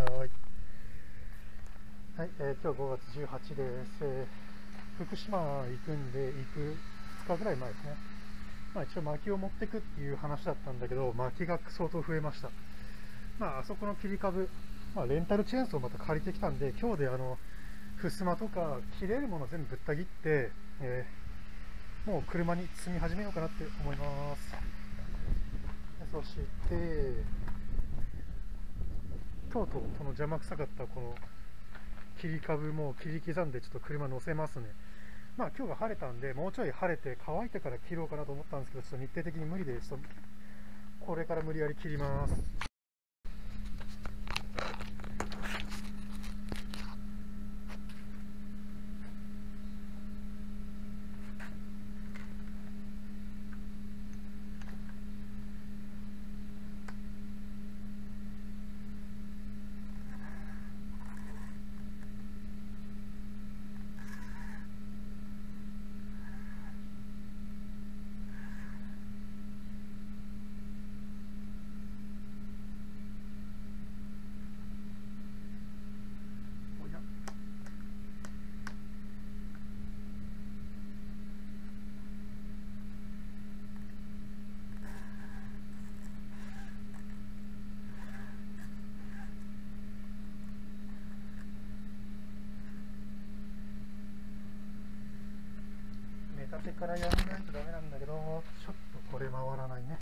はい、はいえー今日5月18です、えー福島行くんで行く2日ぐらい前ですね、まあ、一応薪を持ってくっていう話だったんだけど薪が相当増えました。まああそこの切り株、まあ、レンタルチェーンソーまた借りてきたんで今日であの襖とか切れるもの全部ぶった切って、えーもう車に積み始めようかなって思います。そしてとうとうこの邪魔くさかったこの切り株も切り刻んでちょっと車乗せますね。まあ今日が晴れたんでもうちょい晴れて乾いてから切ろうかなと思ったんですけどちょっと日程的に無理でちょっとこれから無理やり切ります。てからやらないとダメなんだけどちょっとこれ回らないね。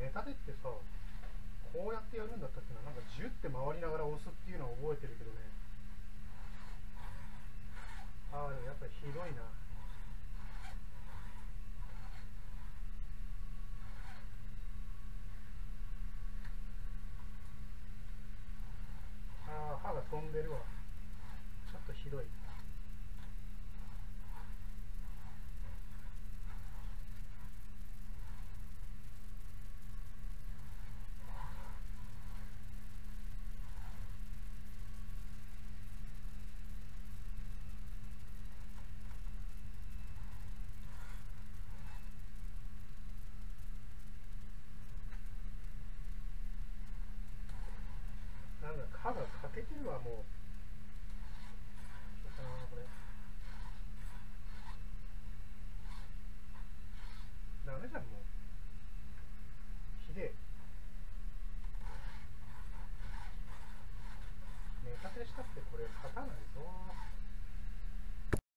ちなみにメタデってさこうやってやるんだったっけななんかジュって回りながら押すっていうのは覚えてるけどね。ああでもやっぱりひどいな。ああ歯が飛んでるわ。ちょっとひどいなんだ歯が欠けてるわもうどう